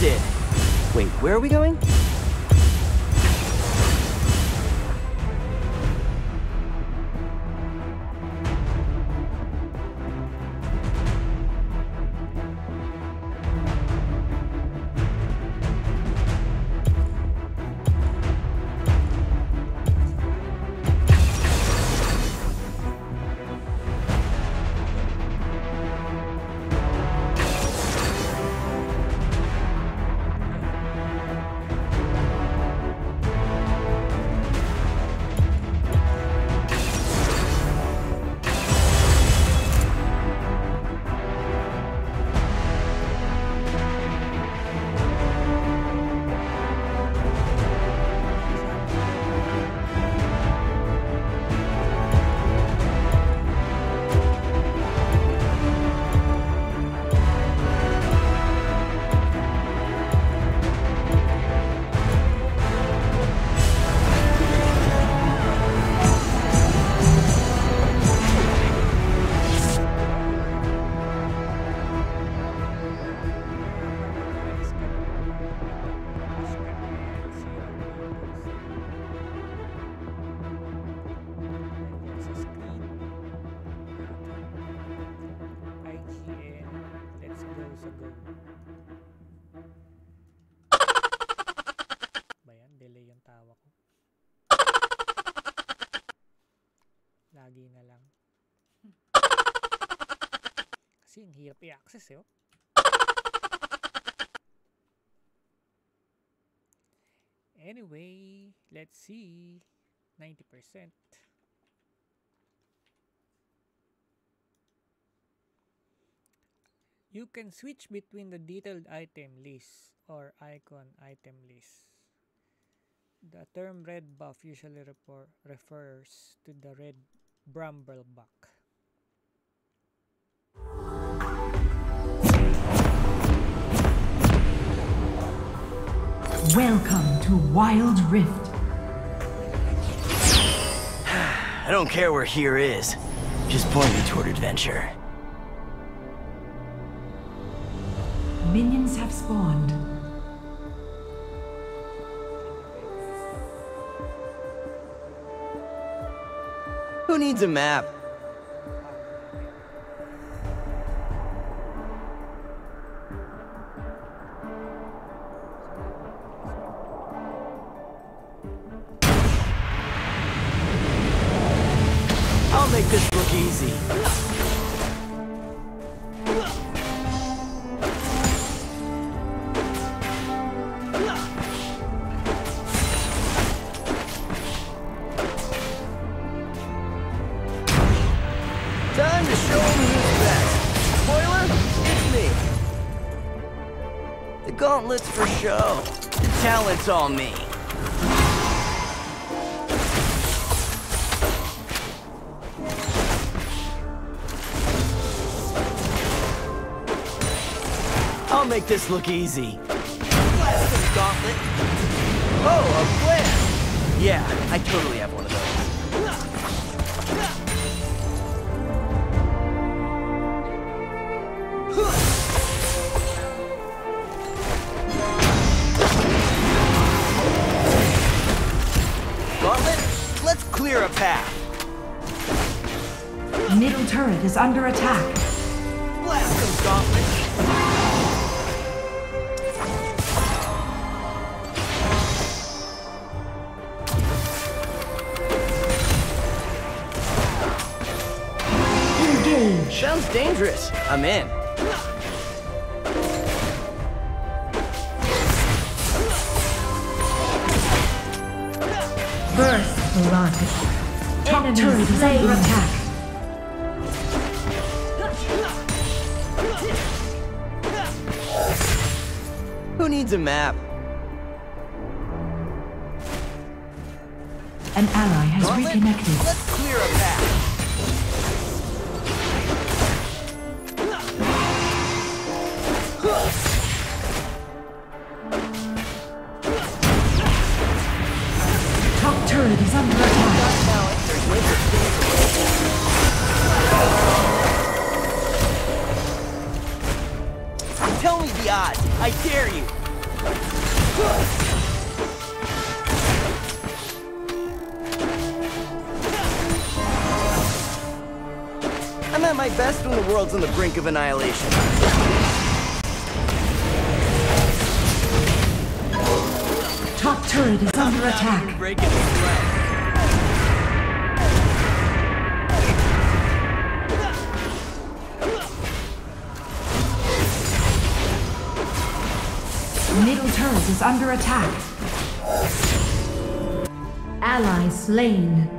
Accepted! Wait, where are we going? Hirap i-access eh. oh. Anyway, let's see. 90%. You can switch between the detailed item list or icon item list. The term red buff usually refer, refers to the red bramble buck. Welcome to Wild Rift. I don't care where here is. Just point me toward adventure. Minions have spawned. Who needs a map? Gauntlet's for show. The talent's all me. I'll make this look easy. Gauntlet. Oh, a flare. Yeah, I totally have one Middle turret is under attack. Blast them, Gauntlet. Sounds dangerous. I'm in. First blood. Top turret is under attack. Needs a map? An ally has Gauntlet, reconnected. let's on the brink of annihilation. Top turret is under attack. Middle turret is under attack. Ally slain.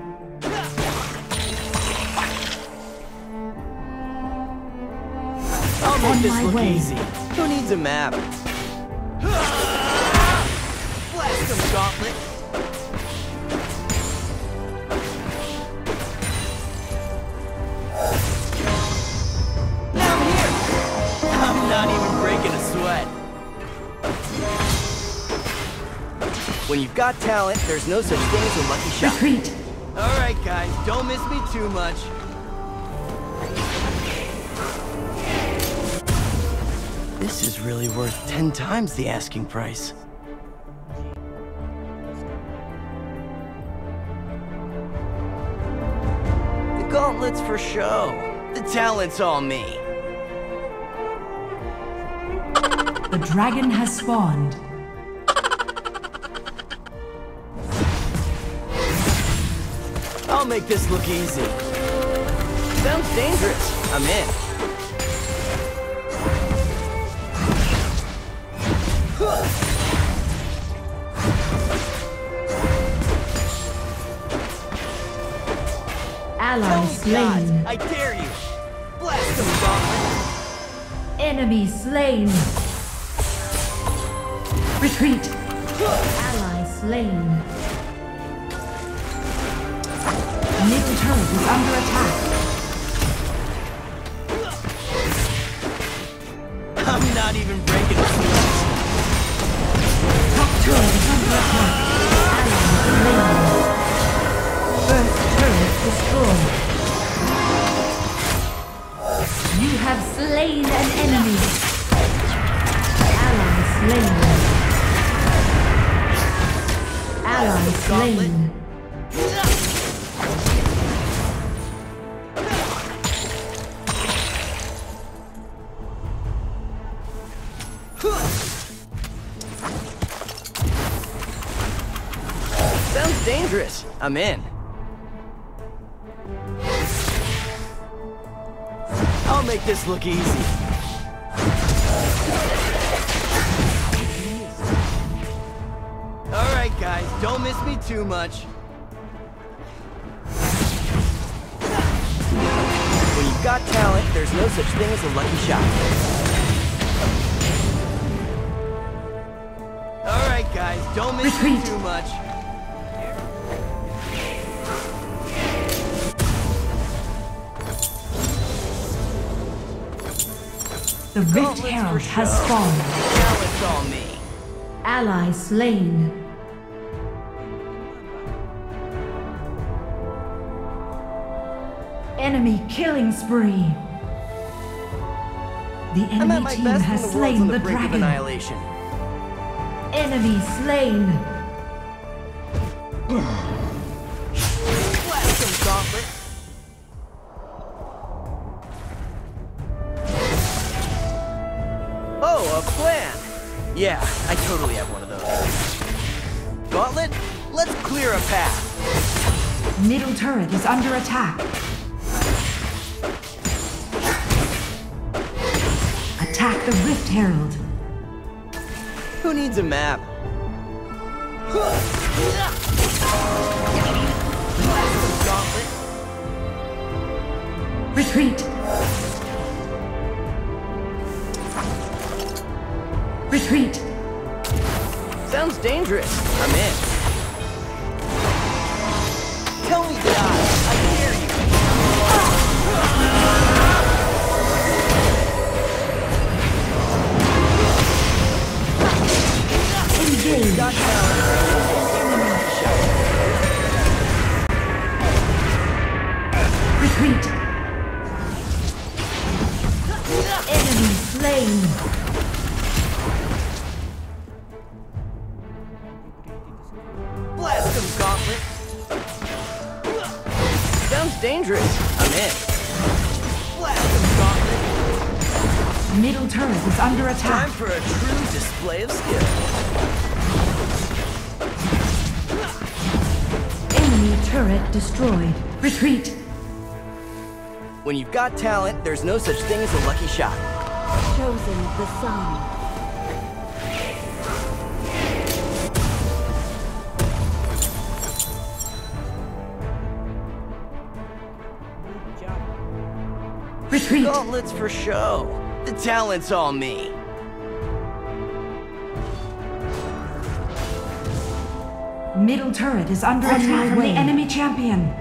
I'll make this my look way. easy. Who needs a map? Blast them, Gauntlet! Now I'm here! I'm not even breaking a sweat. When you've got talent, there's no such thing as a lucky shot. Retreat. Alright guys, don't miss me too much. This is really worth 10 times the asking price. The gauntlet's for show. The talent's all me. The dragon has spawned. I'll make this look easy. Sounds dangerous. I'm in. Ally Tell me gods, slain. I dare you. Blast them, gauntlet. Enemy slain. Retreat. Ally slain. Middle turret is under attack. I'm not even breaking I'm in. I'll make this look easy. Alright guys, don't miss me too much. When you've got talent, there's no such thing as a lucky shot. Alright guys, don't miss me too much. The Rift Herald has fallen. Now it's all me. Ally slain. Enemy killing spree. The enemy team has when the world's slain the the dragon. annihilation. Enemy slain. Oh, a plan! Yeah, I totally have one of those. Gauntlet, let's clear a path. Middle turret is under attack. Attack the Rift Herald. Who needs a map? Gauntlet! Retreat. Retreat. Sounds dangerous. I'm in. Tell me the odds. I dare you. Engage. Got talent. Got talent, there's no such thing as a lucky shot. Chosen the sun. Retreat. Gauntlets for show. The talent's all me. Middle turret is under attack from the enemy champion.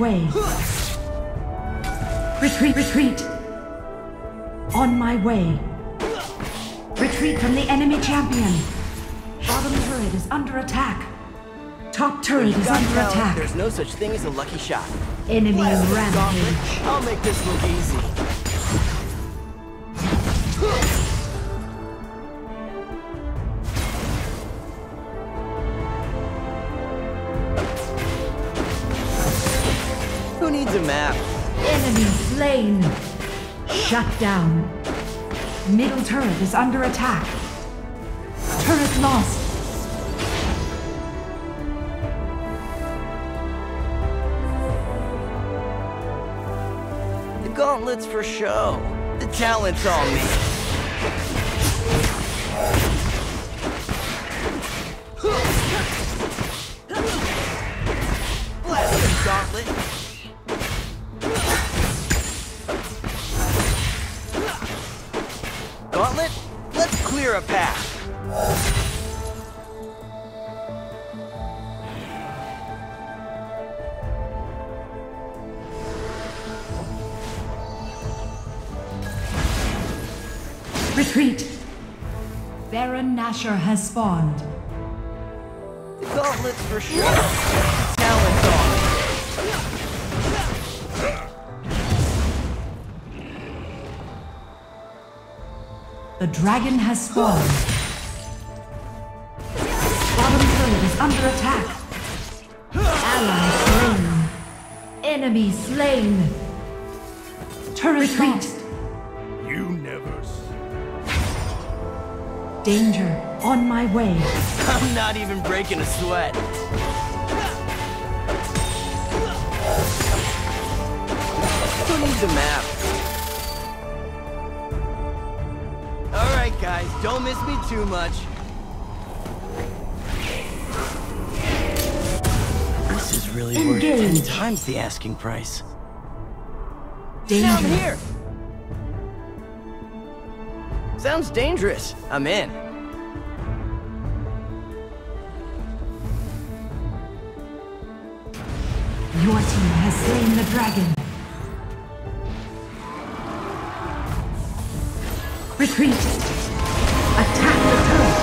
Way. Retreat, retreat. On my way. Retreat from the enemy champion. Bottom turret is under attack. Top turret is under talent, attack. there's no such thing as a lucky shot. Enemy rampage. I'll make this look easy. Who needs a map? Enemy slain. Shut down. Middle turret is under attack. Turret lost. The gauntlet's for show. The talent's all me. Retreat. Baron Nashor has spawned. The gauntlet's for show. The talent's all. The dragon has spawned. Bottom turret is under attack. Ally slain. Enemy slain. Turret retreat. You my way. I'm not even breaking a sweat. Who needs a map? Alright guys, don't miss me too much. This is really worth ten times the asking price. Danger. Down here! Sounds dangerous. I'm in. Your team has slain the dragon. Retreat. Attack the turret.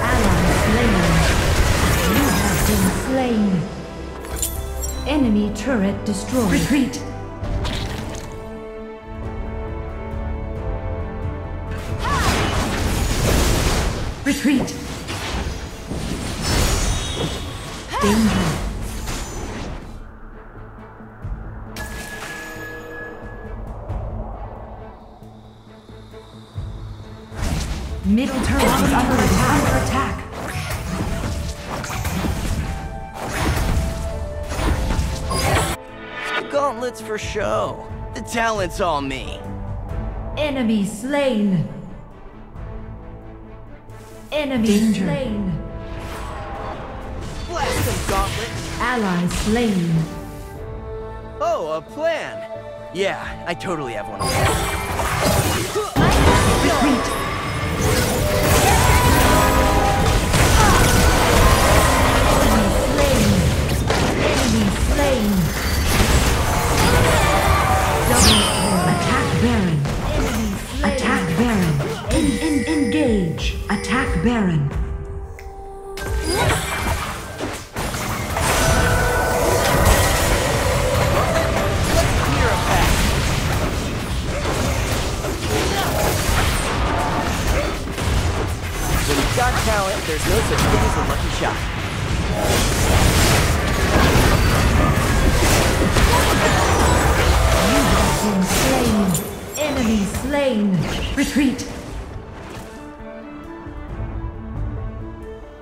Ally slain. Enemy Retreat. Danger. Middle turret is under attack. Under attack. Gauntlet's for show. The talent's all me. Enemy slain. Enemy slain. Blast him, gauntlet. Ally slain. Oh, a plan. Yeah, I totally have one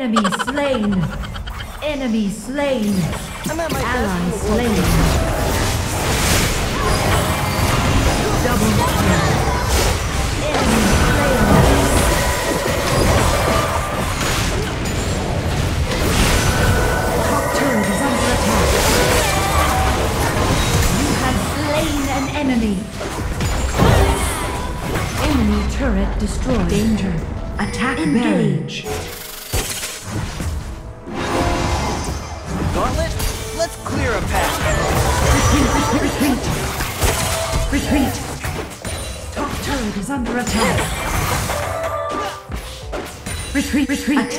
Enemy slain. Enemy slain. I'm at my Ally best in the slain.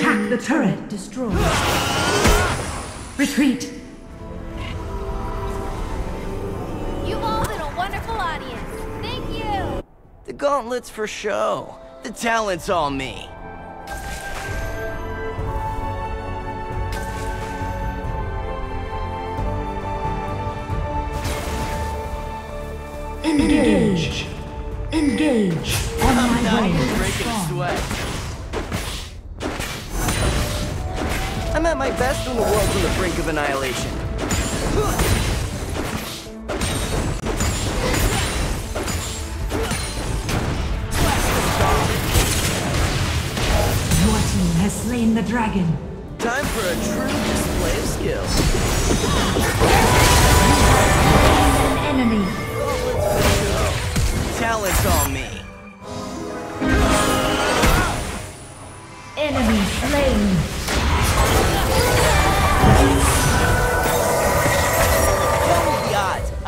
Attack the turret! Destroyed. Retreat! You've all been a wonderful audience. Thank you. The gauntlet's for show. The talent's all me. Engage! Engage! Best when the world's on the brink of annihilation. Your team has slain the dragon. Time for a true display of skill. An enemy. Talent's all me.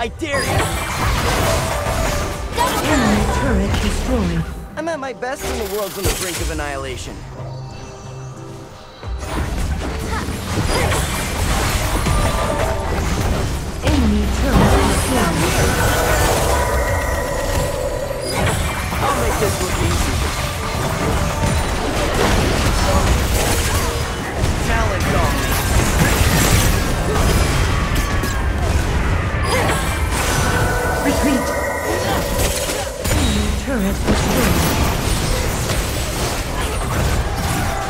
I dare you. Enemy turret destroyed. I'm at my best when the world's on the brink of annihilation. Enemy turret destroyed. Turret destroyed.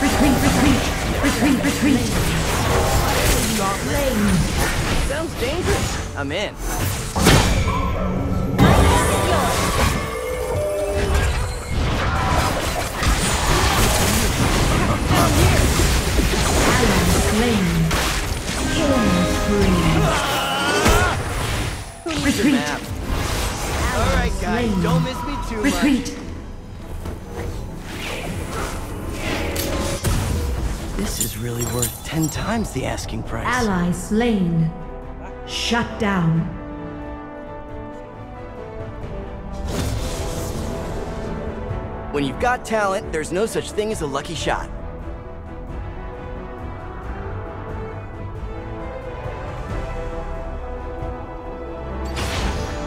Retreat, retreat! Retreat, retreat! Sounds dangerous. I'm in. Times the asking price. Ally slain! Shut down! When you've got talent, there's no such thing as a lucky shot.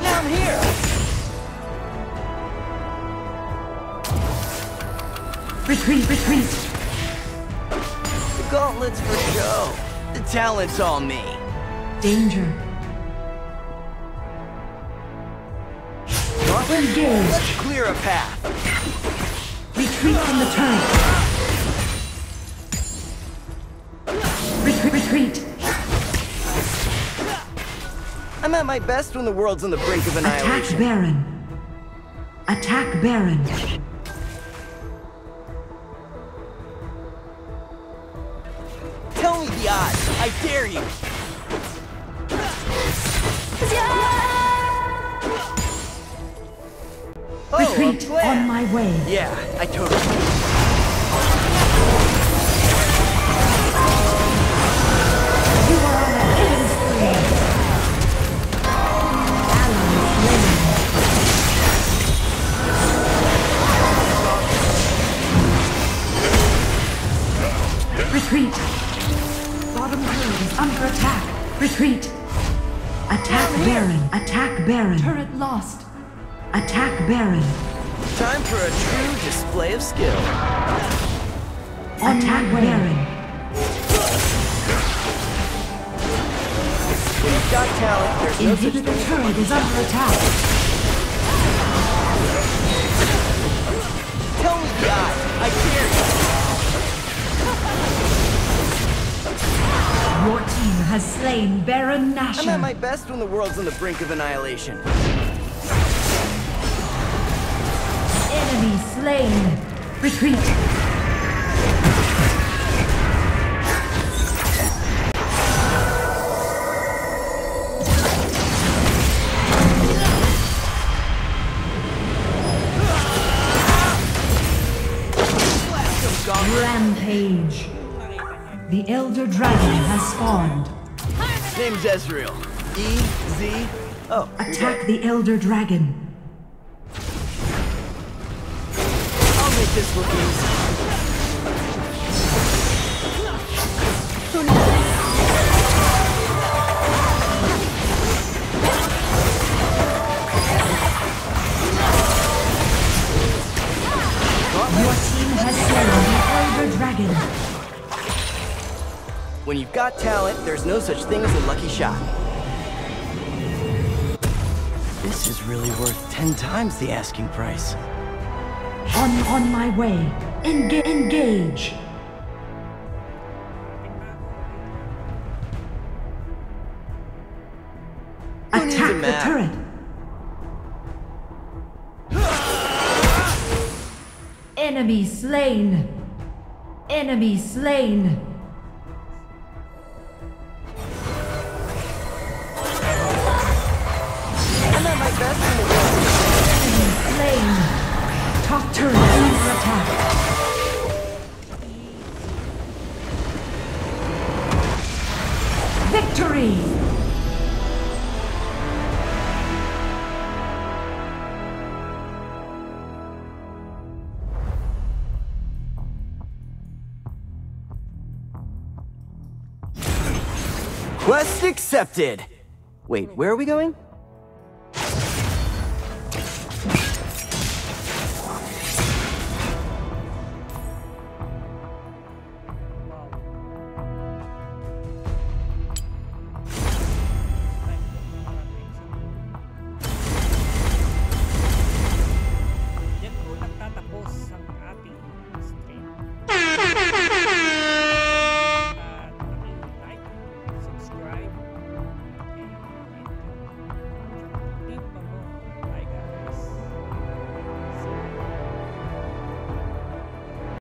Now I'm here. Retreat, retreat! The gauntlet's for show. The talent's all me. Danger! Engage! let's clear a path. Retreat from the turret! Retreat, retreat! I'm at my best when the world's on the brink of an. Attack. Baron! Attack Baron! Dare you. Oh, Retreat plan. on my way. Yeah, I totally. You Retreat. Attack Baron. Attack Baron. Turret lost. Attack Baron. Time for a true display of skill. Attack Baron. When you've got talent, there's no such thing. turret is under attack. Tell me the odds. I dare you. Your team has slain Baron I'm at my best when the world's on the brink of annihilation. Enemy slain. Retreat. Has spawned. Name's Ezreal. E Z. Oh, Attack the Elder Dragon. I'll make this look easy. When you've got talent, there's no such thing as a lucky shot. This is really worth ten times the asking price. On on my way. Enga- engage. Who Attack the turret. Enemy slain. Enemy slain. Quest accepted. Wait, where are we going?